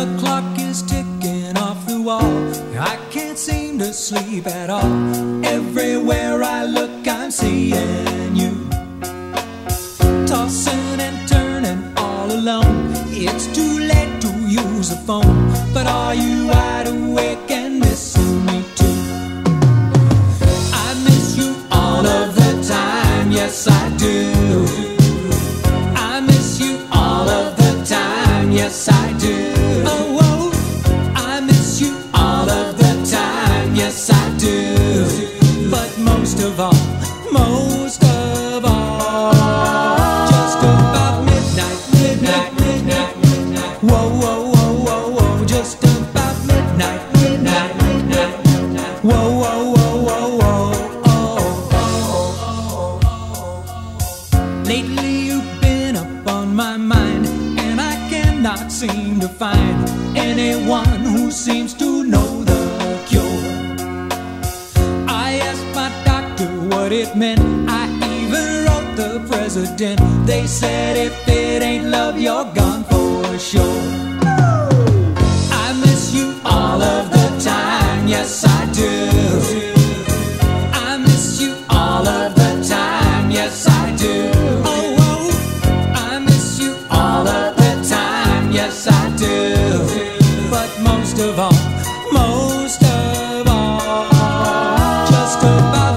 the clock is ticking off the wall. I can't seem to sleep at all. Everywhere I look, I'm seeing you. Tossing and turning all alone. It's too late to use a phone, but are you wide awake and listening? Most of all, most of all, just about midnight, midnight, midnight, midnight. Whoa, whoa, whoa, whoa, whoa, just about midnight, midnight, midnight. Whoa, whoa, whoa, whoa, whoa, oh. Lately you've been up on my mind, and I cannot seem to find anyone who seems to what it meant. I even wrote the president. They said if it ain't love, you're gone for sure. I miss you all of the time, yes I do. I miss you all of the time, yes I do. Oh. oh. I miss you all of the time, yes I do. But most of all, most of all, just about.